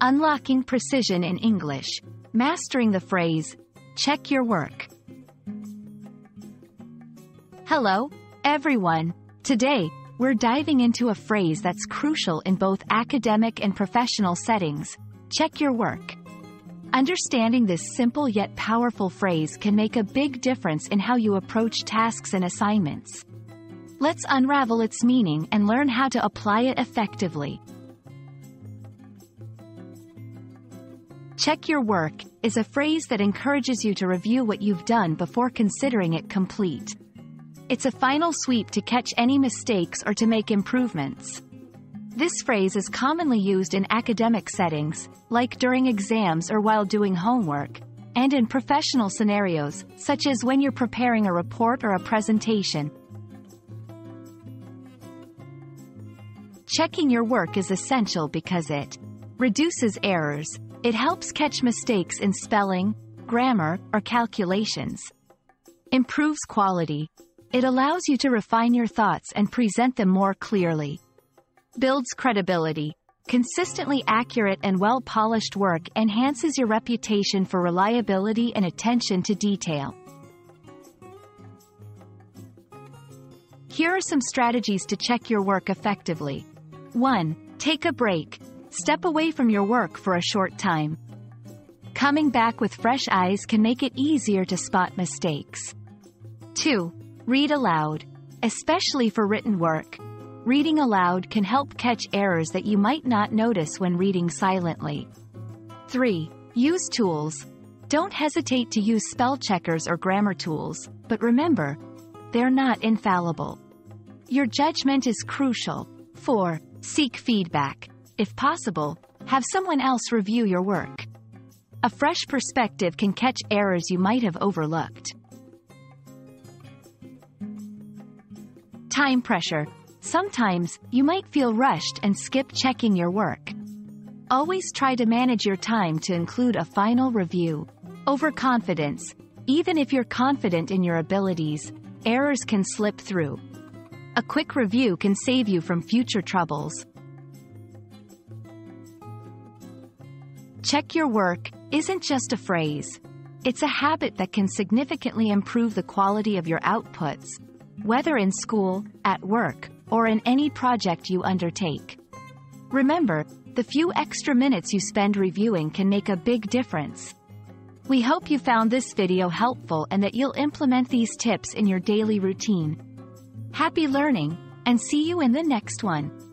Unlocking precision in English. Mastering the phrase, check your work. Hello, everyone. Today, we're diving into a phrase that's crucial in both academic and professional settings. Check your work. Understanding this simple yet powerful phrase can make a big difference in how you approach tasks and assignments. Let's unravel its meaning and learn how to apply it effectively. Check your work is a phrase that encourages you to review what you've done before considering it complete. It's a final sweep to catch any mistakes or to make improvements. This phrase is commonly used in academic settings, like during exams or while doing homework, and in professional scenarios, such as when you're preparing a report or a presentation. Checking your work is essential because it reduces errors, it helps catch mistakes in spelling, grammar, or calculations. Improves quality. It allows you to refine your thoughts and present them more clearly. Builds credibility. Consistently accurate and well-polished work enhances your reputation for reliability and attention to detail. Here are some strategies to check your work effectively. 1. Take a break. Step away from your work for a short time. Coming back with fresh eyes can make it easier to spot mistakes. 2. Read aloud. Especially for written work. Reading aloud can help catch errors that you might not notice when reading silently. 3. Use tools. Don't hesitate to use spell checkers or grammar tools, but remember, they're not infallible. Your judgment is crucial. 4. Seek feedback. If possible, have someone else review your work. A fresh perspective can catch errors you might have overlooked. Time pressure. Sometimes, you might feel rushed and skip checking your work. Always try to manage your time to include a final review. Overconfidence. Even if you're confident in your abilities, errors can slip through. A quick review can save you from future troubles. Check your work isn't just a phrase. It's a habit that can significantly improve the quality of your outputs, whether in school, at work, or in any project you undertake. Remember, the few extra minutes you spend reviewing can make a big difference. We hope you found this video helpful and that you'll implement these tips in your daily routine. Happy learning, and see you in the next one.